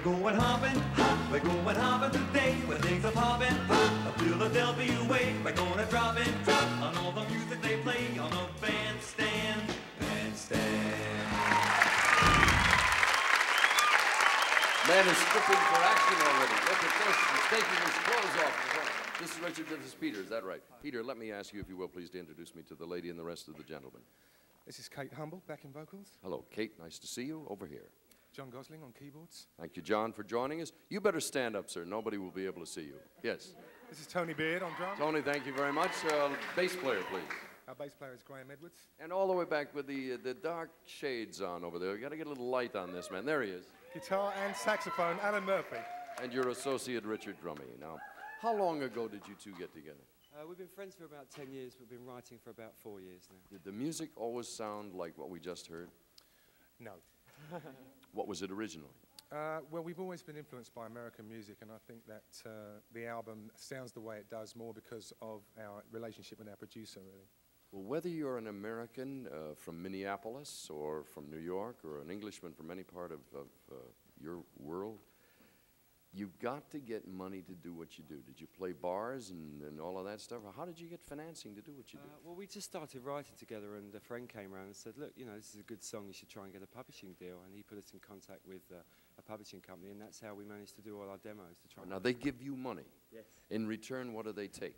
going hopping, hop, we're going hopping today. When things are popping, pop, The Philadelphia way. We're gonna drop it, drop on all the music they play on the bandstand, bandstand. Man is stripping for action already. Look at this. He's taking his clothes off. This is Richard Griffiths Peter, is that right? Peter, let me ask you, if you will, please, to introduce me to the lady and the rest of the gentlemen. This is Kate Humble, backing vocals. Hello, Kate. Nice to see you. Over here. John Gosling on keyboards. Thank you, John, for joining us. You better stand up, sir. Nobody will be able to see you. Yes. This is Tony Beard on drums. Tony, thank you very much. Uh, bass player, please. Our bass player is Graham Edwards. And all the way back with the, uh, the dark shades on over there. you got to get a little light on this, man. There he is. Guitar and saxophone, Alan Murphy. And your associate, Richard Drummie. Now, how long ago did you two get together? Uh, we've been friends for about 10 years. We've been writing for about four years now. Did the music always sound like what we just heard? No. What was it originally? Uh, well, we've always been influenced by American music, and I think that uh, the album sounds the way it does more because of our relationship with our producer, really. Well, whether you're an American uh, from Minneapolis or from New York or an Englishman from any part of, of uh, your world, you've got to get money to do what you do. Did you play bars and, and all of that stuff? Or how did you get financing to do what you do? Uh, well, we just started writing together, and a friend came around and said, Look, you know, this is a good song. You should try and get a publishing deal. And he put us in contact with uh, a publishing company, and that's how we managed to do all our demos. To try and now, they give you money. Yes. In return, what do they take?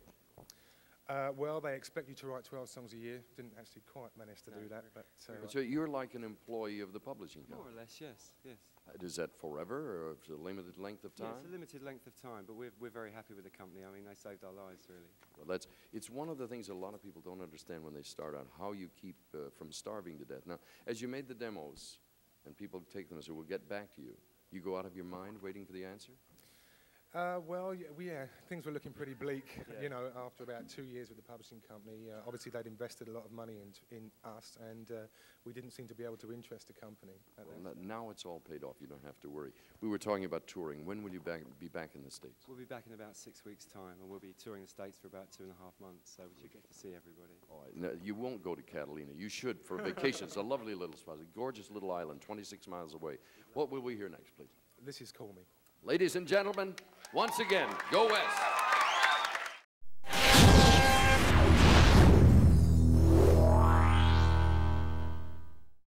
Uh, well, they expect you to write 12 songs a year. Didn't actually quite manage to do that, but uh, So you're like an employee of the publishing company? More or less, yes, yes. Uh, Is that forever or is it a limited length of Yeah, time? it's a limited length of time, but we're, we're very happy with the company. I mean, they saved our lives, really. Well, that's it's one of the things a lot of people don't understand when they start out how you keep uh, from starving to death. Now, as you made the demos, and people take them and say, "We'll get back to you," you go out of your mind waiting for the answer. Uh, well, yeah, we, yeah, things were looking pretty bleak, you know, after about two years with the publishing company. Uh, obviously, they'd invested a lot of money in, in us, and uh, we didn't seem to be able to interest the company. At Well, that now it's all paid off. You don't have to worry. We were talking about touring. When will you back, be back in the states? We'll be back in about six weeks' time, and we'll be touring the States for about two and a half months, so we should get to see everybody. Oh, I- no, you won't go to Catalina. You should for a vacation. it's a lovely little spot, a gorgeous little island, 26 miles away. What will we hear next, please? This is Call Me. Ladies and gentlemen, once again, go west.